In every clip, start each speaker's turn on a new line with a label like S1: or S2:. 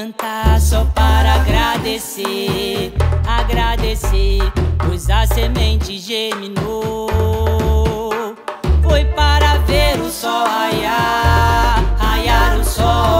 S1: cantar só para agradecer, agradecer, pois a semente germinou. Foi para ver o sol raiar, raiar o sol.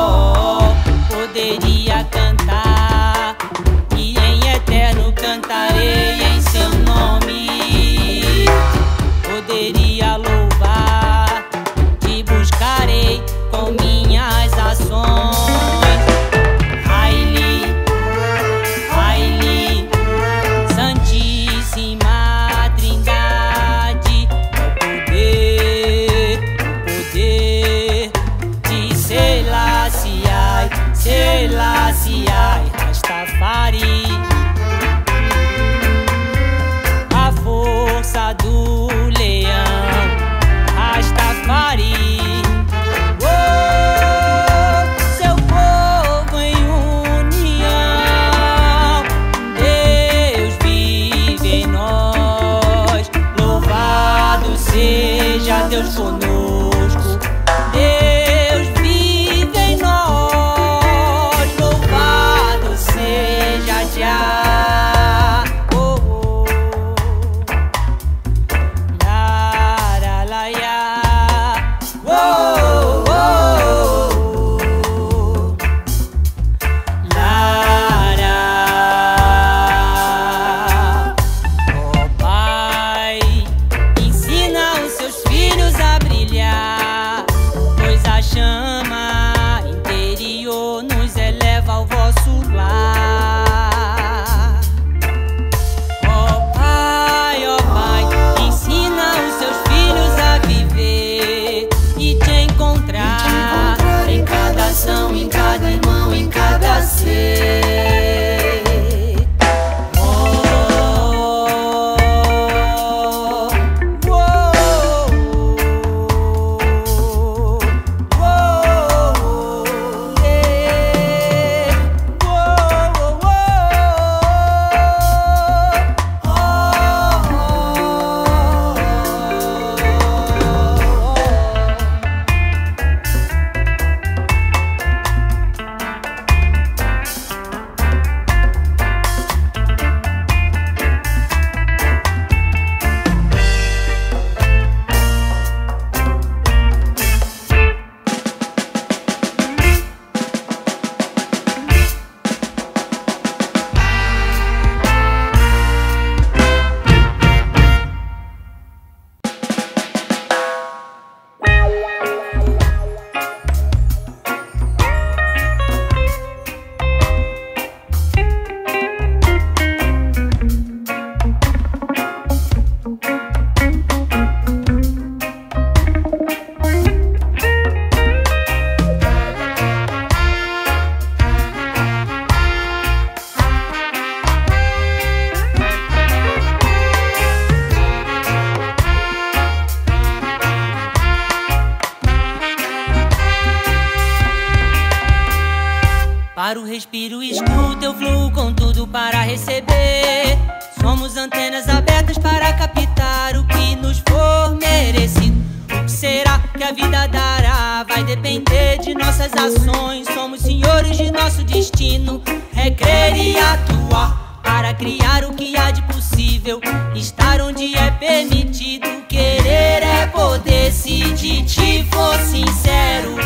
S1: Criar o que há de possível, estar onde é permitido. Querer é poder se de ti for sincero.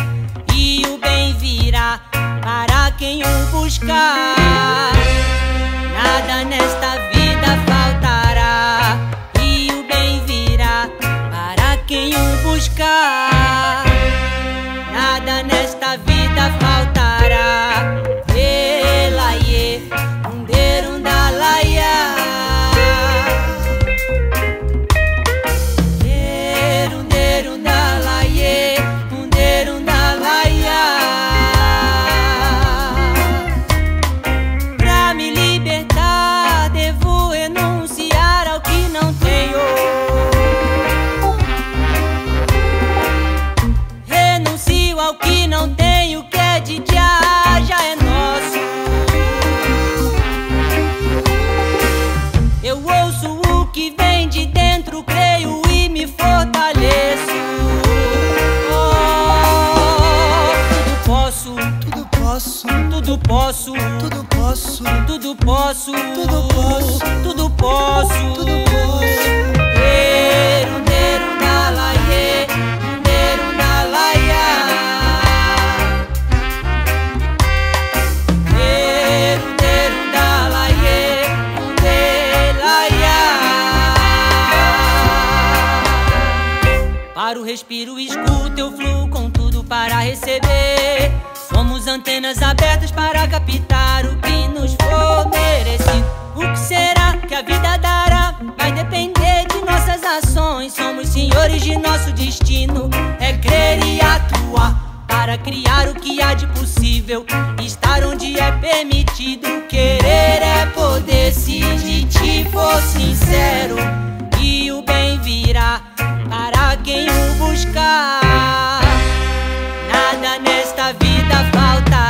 S1: E o bem virá para quem o buscar. Nada nesta vida faltará. E o bem virá para quem o buscar. tudo posso,
S2: tudo posso,
S1: tudo posso,
S2: tudo posso.
S1: Para o respiro, escuta, eu fluo com tudo para receber. Somos antenas abertas para captar o que nos faz merecido. O que será que a vida dará? Vai depender de nossas ações. Somos senhores de nosso destino. É crer e atuar para criar o que há de possível. Estar onde é permitido. Querer é poder se de ti for sincero. E o bem virá para quem o buscar. Nada nesta vida falta.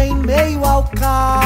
S1: Em
S2: meio ao caos.